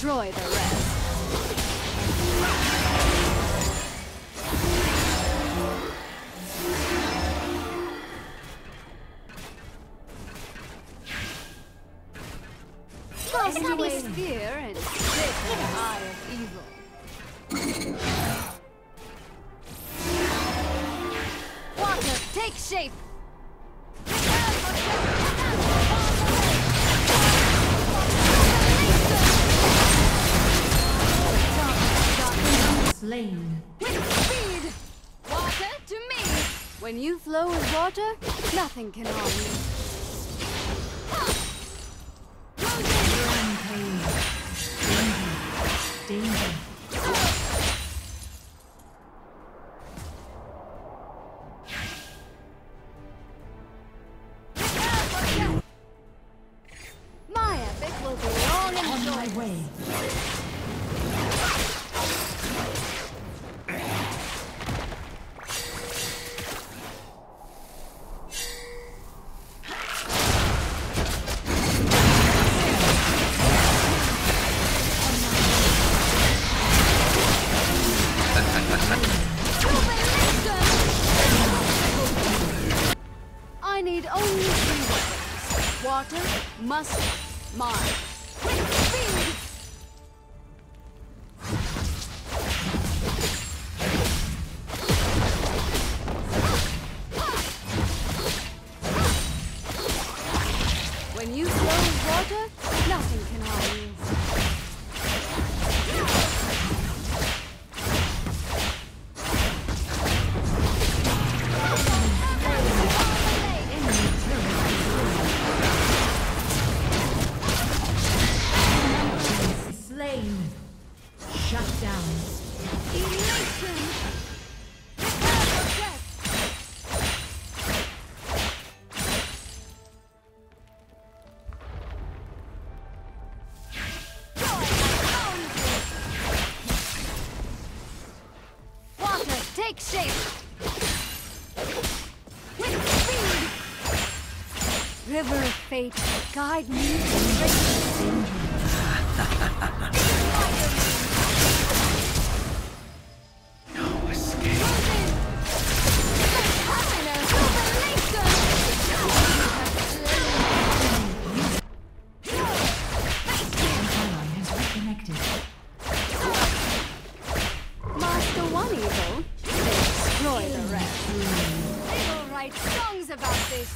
destroy the rest. Cast away fear and sit the eye of evil. Water, take shape! Slain. With speed! Water to me! When you flow with water, nothing can harm you. Muscle, River of fate, guide me to destroy the rest. They will write songs about this.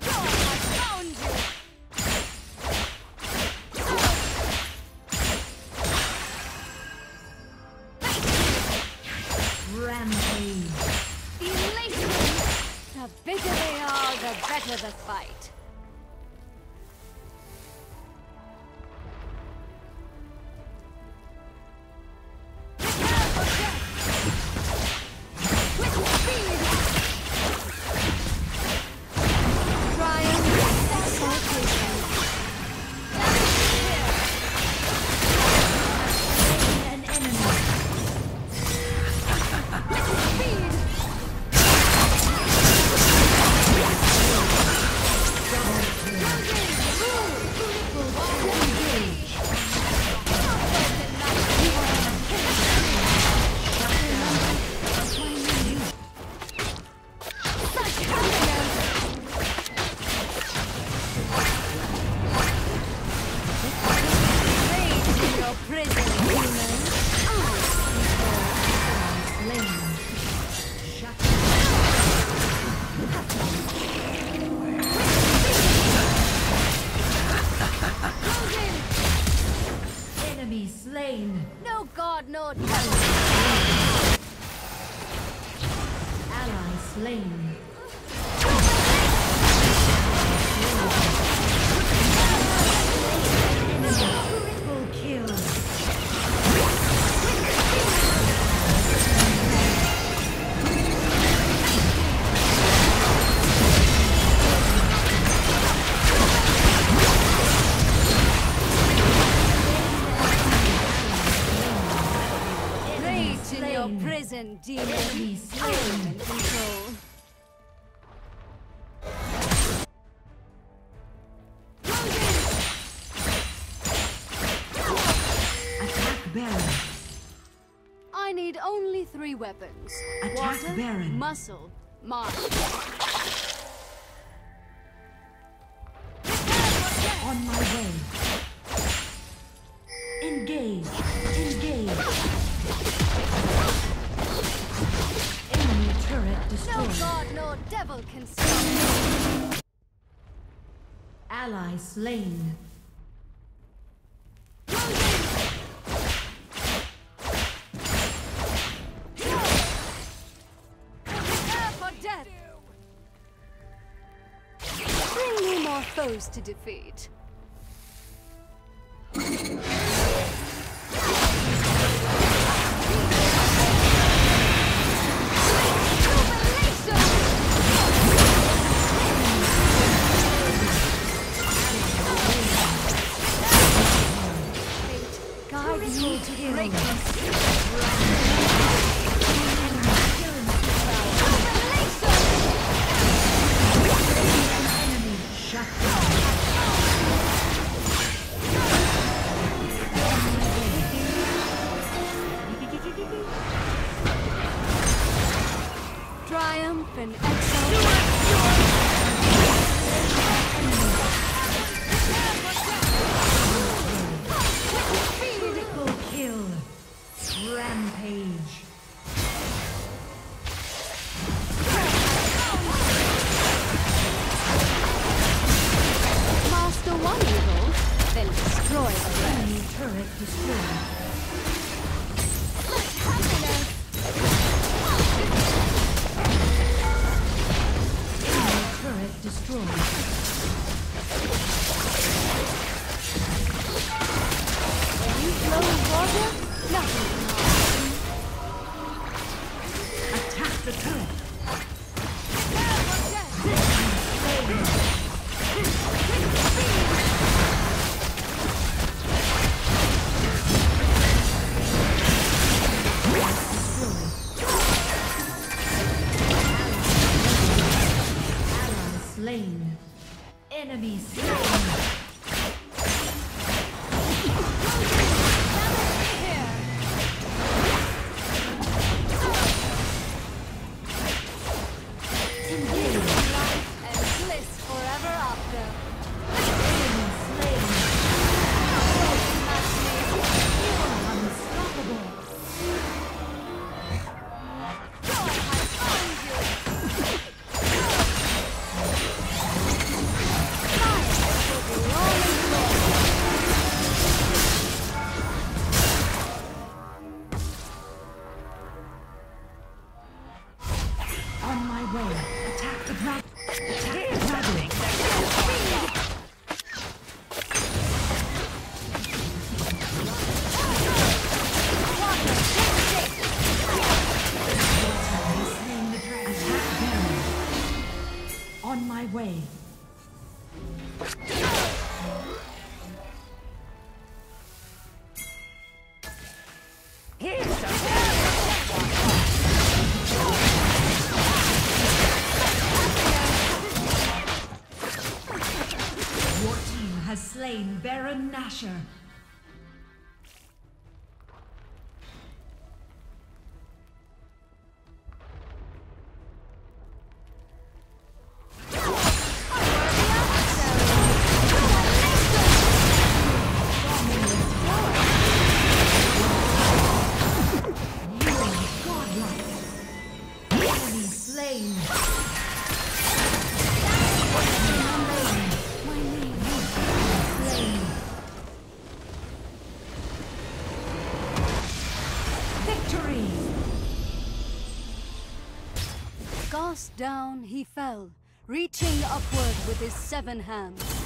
Joy has found you. Rampage. Elation! The bigger they are, the better the fight. I need only three weapons. Attack Water, Baron. Muscle, mind. On my way. Engage. Engage. destroyed. No god nor devil can stop. Ally slain. Death. Bring me more foes to defeat. destroyed. slain Baron Nashor. Down, he fell, reaching upward with his seven hands.